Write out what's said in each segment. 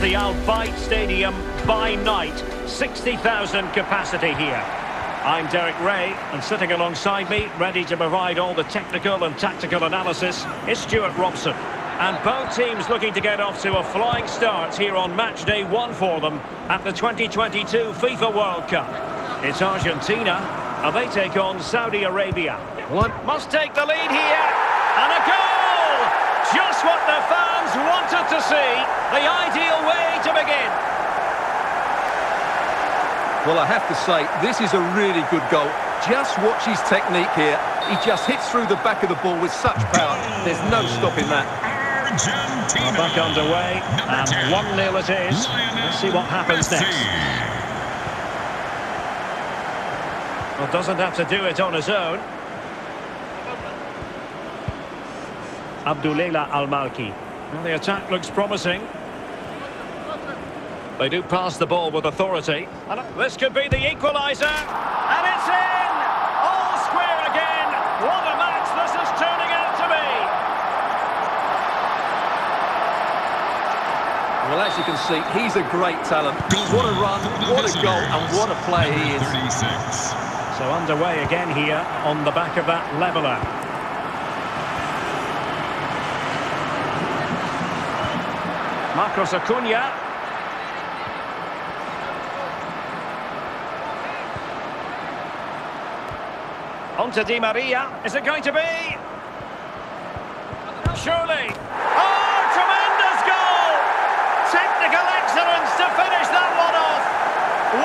The Al Bayt Stadium by night. 60,000 capacity here. I'm Derek Ray, and sitting alongside me, ready to provide all the technical and tactical analysis, is Stuart Robson. And both teams looking to get off to a flying start here on match day one for them at the 2022 FIFA World Cup. It's Argentina, and they take on Saudi Arabia. One must take the lead here, and a goal! Just what the fans wanted to see, the ideal way to begin. Well, I have to say, this is a really good goal. Just watch his technique here. He just hits through the back of the ball with such power. There's no stopping that. Argentina. Back underway, and 1-0 it is. Let's see what happens next. Well, doesn't have to do it on his own. Abdullah Al-Malki. Well, the attack looks promising. They do pass the ball with authority. And this could be the equaliser. And it's in! All square again. What a match this is turning out to be. Well, as you can see, he's a great talent. What a run, what a goal, and what a play he is. 36. So underway again here on the back of that leveller. Marcos Acuna. On to Di Maria. Is it going to be? Surely. Oh, tremendous goal! Technical excellence to finish that one off.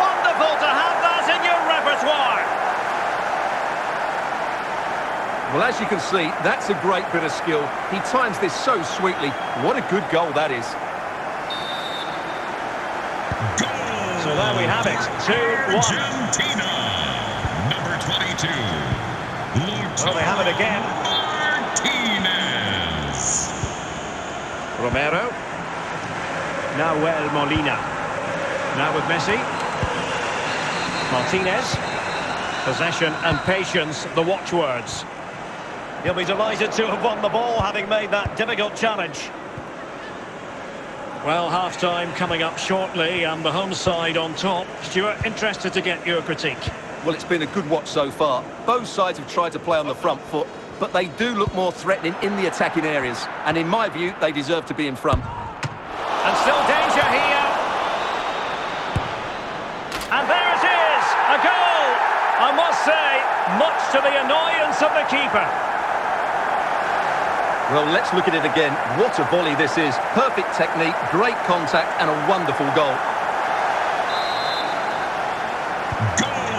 Wonderful to have that in your repertoire. Well, as you can see, that's a great bit of skill. He times this so sweetly. What a good goal that is. So there we have it, 2-1. Argentina, number 22. Well, they have it again. Martinez. Romero. Nahuel Molina. Now with Messi. Martinez. Possession and patience, the watchwords. He'll be delighted to have won the ball, having made that difficult challenge. Well, half-time coming up shortly, and the home side on top. Stuart, interested to get your critique. Well, it's been a good watch so far. Both sides have tried to play on the front foot, but they do look more threatening in the attacking areas. And in my view, they deserve to be in front. And still danger here. And there it is, a goal. I must say, much to the annoyance of the keeper. Well, let's look at it again. What a volley this is. Perfect technique, great contact, and a wonderful goal.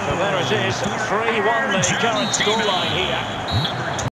So there it is, 3-1 the current scoreline here.